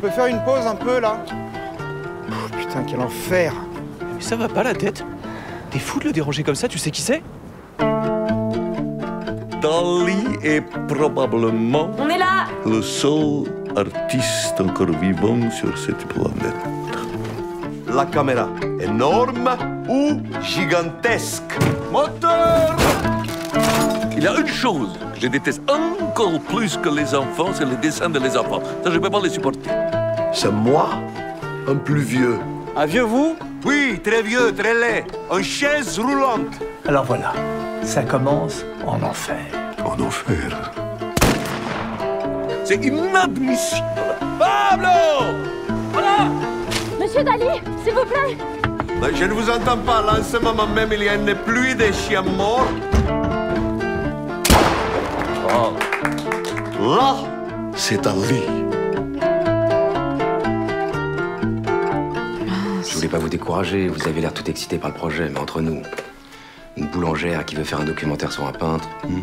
peut faire une pause un peu là Oh, Putain, quel enfer Mais ça va pas la tête. T'es fou de le déranger comme ça, tu sais qui c'est Dali est probablement On est là. le seul artiste encore vivant sur cette planète. La caméra, énorme ou gigantesque? Moteur Il y a une chose que je déteste encore plus que les enfants, c'est les dessins de les enfants. Ça, je ne peux pas les supporter. C'est moi, un plus vieux. Un vieux vous? Oui, très vieux, très laid. En chaise roulante. Alors voilà, ça commence en enfer. En enfer. C'est inadmissible. Pablo Monsieur Dali, s'il vous plaît Mais Je ne vous entends pas. Là, en ce moment même, il y a une pluie de chiens morts. Là, c'est un lit. Je voulais pas vous décourager, vous avez l'air tout excité par le projet, mais entre nous, une boulangère qui veut faire un documentaire sur un peintre, hmm,